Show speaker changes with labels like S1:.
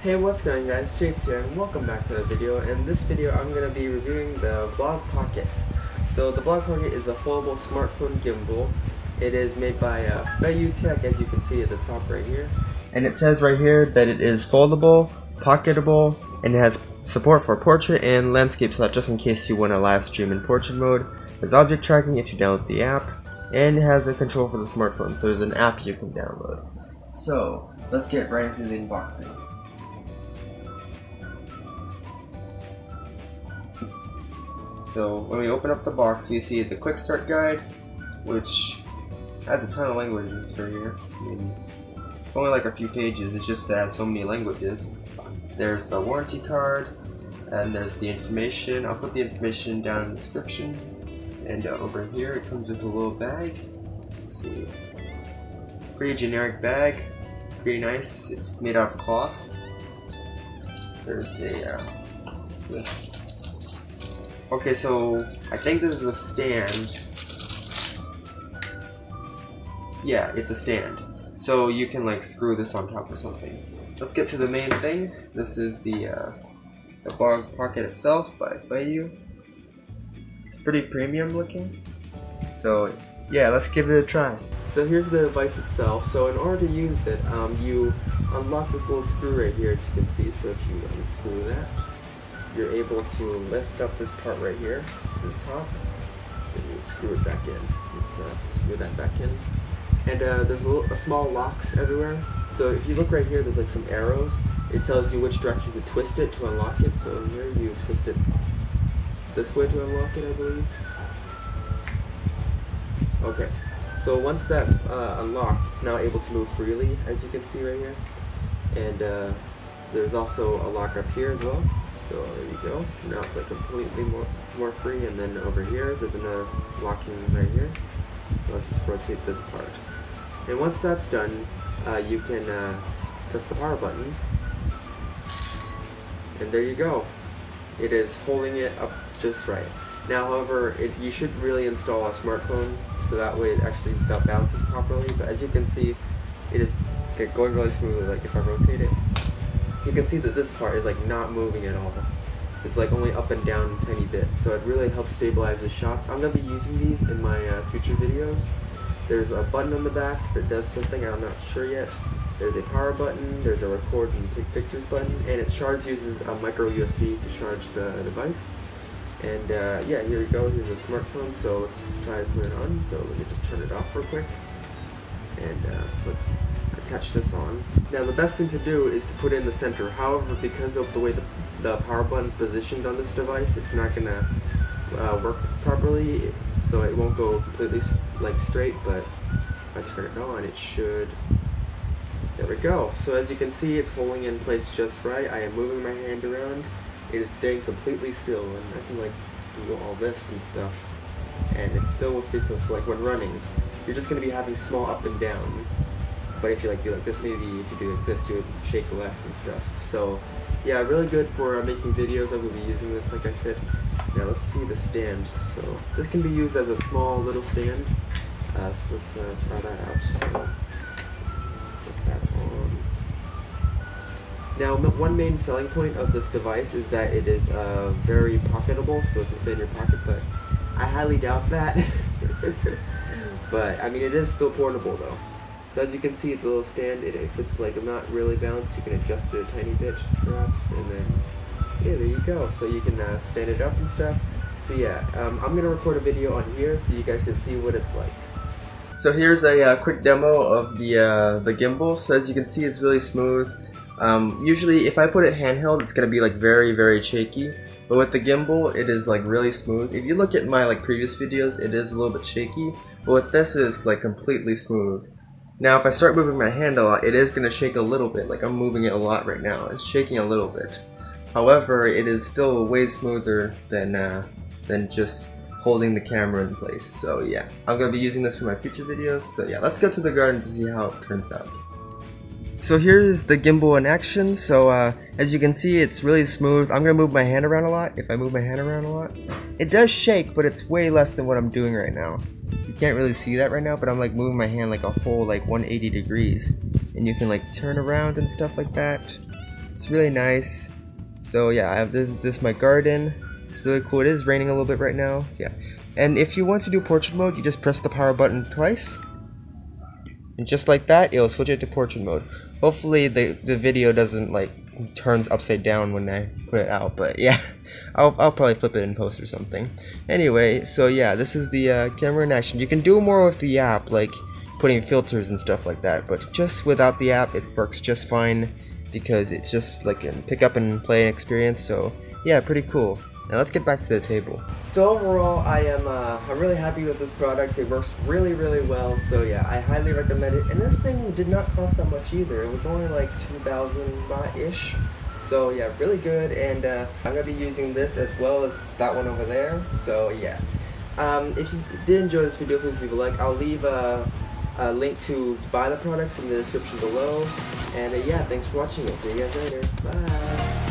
S1: Hey what's going on guys, Jates here and welcome back to the video. In this video I'm going to be reviewing the Vlog Pocket. So the Vlog Pocket is a foldable smartphone gimbal. It is made by uh, Feiyu Tech as you can see at the top right here. And it says right here that it is foldable, pocketable, and it has support for portrait and landscape so just in case you want to live stream in portrait mode. There's object tracking if you download the app, and it has a control for the smartphone, so there's an app you can download. So, let's get right into the unboxing. So when we open up the box, we see the quick start guide, which has a ton of languages for here. I mean, it's only like a few pages, it just has so many languages. There's the warranty card, and there's the information. I'll put the information down in the description. And uh, over here it comes with a little bag. Let's see. Pretty generic bag. It's pretty nice. It's made out of cloth. There's a, uh, what's this? Okay, so I think this is a stand. Yeah, it's a stand. So you can like screw this on top or something. Let's get to the main thing. This is the uh, the Vlog Pocket itself by Feiyu. It's pretty premium looking. So yeah, let's give it a try. So here's the device itself. So in order to use it, um, you unlock this little screw right here as you can see. So if you unscrew that, you're able to lift up this part right here to the top. And you screw it back in. Uh, screw that back in. And uh, there's a, little, a small locks everywhere. So if you look right here, there's like some arrows. It tells you which direction to twist it to unlock it. So here you twist it this way to unlock it, I believe. Okay, so once that's uh, unlocked, it's now able to move freely, as you can see right here. And uh, there's also a lock up here as well. So there you go. So now it's like completely more, more free. And then over here, there's another locking right here. Let's just rotate this part. And once that's done, uh, you can uh, press the power button. And there you go. It is holding it up just right. Now, however, it, you should really install a smartphone so that way it actually bounces properly. But as you can see, it is going really smoothly. Like if I rotate it, you can see that this part is like not moving at all. Like only up and down a tiny bit. So it really helps stabilize the shots. I'm going to be using these in my uh, future videos. There's a button on the back that does something, I'm not sure yet. There's a power button, there's a record and take pictures button, and its charge uses a micro USB to charge the device. And uh, yeah, here we go, here's a smartphone, so let's try to put it on. So let me just turn it off real quick. And uh, let's attach this on. Now the best thing to do is to put in the center. However, because of the way the, the power button is positioned on this device, it's not going to uh, work properly, so it won't go completely like straight, but if I turn it on, it should there we go. So as you can see, it's holding in place just right. I am moving my hand around. It is staying completely still, and I can like do all this and stuff, and it still will stay still. So like when running, you're just going to be having small up and down. But if you like do like this, maybe if you do like this, you would shake less and stuff. So yeah, really good for uh, making videos. I will be using this, like I said. Now let's see the stand. So this can be used as a small little stand. Uh, so let's uh, try that out. So, that on. Now, one main selling point of this device is that it is uh, very pocketable, so it can fit in your pocket, but I highly doubt that. but, I mean, it is still portable, though. So as you can see, the little stand, it, if it's like not really balanced, you can adjust it a tiny bit, perhaps, and then, yeah, there you go. So you can uh, stand it up and stuff. So yeah, um, I'm going to record a video on here so you guys can see what it's like. So here's a uh, quick demo of the uh, the gimbal. So as you can see, it's really smooth. Um, usually, if I put it handheld, it's gonna be like very very shaky. But with the gimbal, it is like really smooth. If you look at my like previous videos, it is a little bit shaky. But with this, it is like completely smooth. Now, if I start moving my hand a lot, it is gonna shake a little bit. Like I'm moving it a lot right now. It's shaking a little bit. However, it is still way smoother than uh, than just holding the camera in place. So yeah, I'm gonna be using this for my future videos. So yeah, let's go to the garden to see how it turns out. So here's the gimbal in action. So uh, as you can see, it's really smooth. I'm gonna move my hand around a lot. If I move my hand around a lot, it does shake, but it's way less than what I'm doing right now. Can't really see that right now, but I'm like moving my hand like a whole like 180 degrees, and you can like turn around and stuff like that.
S2: It's really nice. So yeah, I have this this my garden. It's really cool. It is raining a little bit right now. So yeah. And if you want to do portrait mode, you just press the power button twice. And just like that, it'll switch it to portrait mode. Hopefully the, the video doesn't like turns upside down when I put it out, but yeah, I'll, I'll probably flip it in post or something. Anyway, so yeah, this is the uh, camera in action. You can do more with the app, like putting filters and stuff like that, but just without the app, it works just fine because it's just like a pick up and play experience, so yeah, pretty cool. Now let's get back to the table.
S1: So overall, I am uh, I'm really happy with this product. It works really, really well. So yeah, I highly recommend it. And this thing did not cost that much either. It was only like 2,000 baht-ish. So yeah, really good. And uh, I'm gonna be using this as well as that one over there. So yeah. Um, if you did enjoy this video, please leave a like. I'll leave a, a link to buy the products in the description below. And uh, yeah, thanks for watching. We'll see you guys later. Bye.